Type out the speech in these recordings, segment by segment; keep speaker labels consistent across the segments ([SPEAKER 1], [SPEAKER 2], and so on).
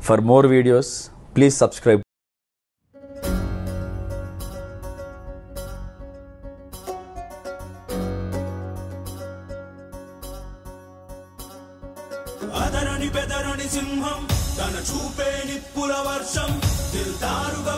[SPEAKER 1] For more videos, please subscribe.
[SPEAKER 2] అదరని బెదరని సింహం తన చూపే నిప్పుల వర్షం దిల్దారుగా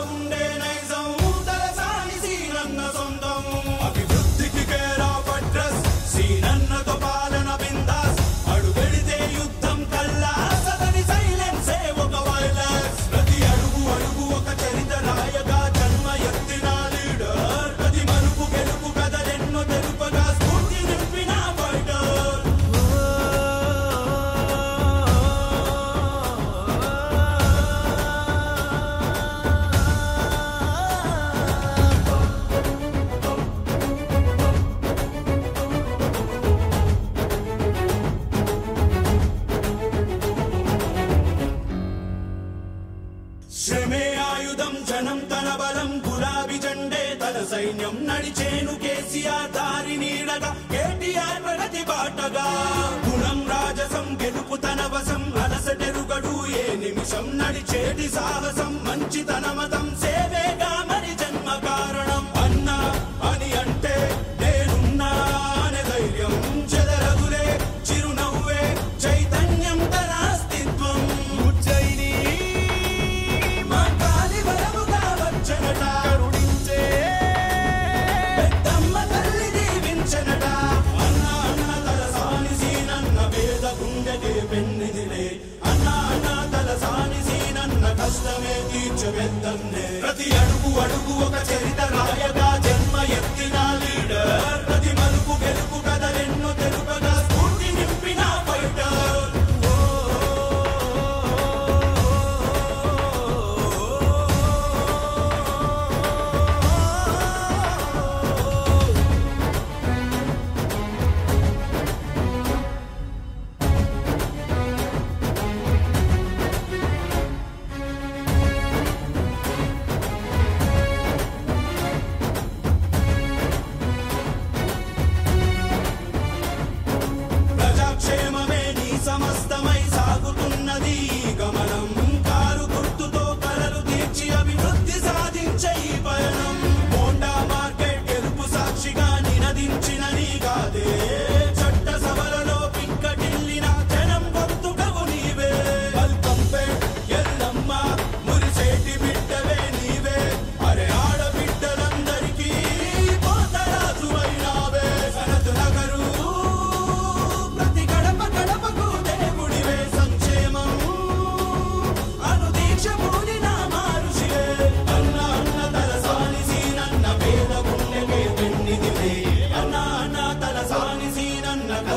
[SPEAKER 2] శ్రమే ఆయుధం జనం తన బలం. గులాబీ జండే తన సైన్యం నడిచేను కేసీఆర్ దారి నీడగా. కేటీఆర్ ప్రగతి బాటగా. గుణం రాజసం గెలుపు తన వసం అలసటెరుగడు ఏ నిమిషం నడిచేటి సాహసం. మంచి తన మతం అడుగు ఒక చరిత్ర. ఉన్నది గమనం. కారు గుర్తుతో కలలు తీర్చి అభివృద్ధి సాధించే పయనం.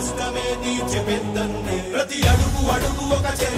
[SPEAKER 2] కష్టమేది చెపెద్దన్నే ప్రతి అడుగు అడుగు ఒక చె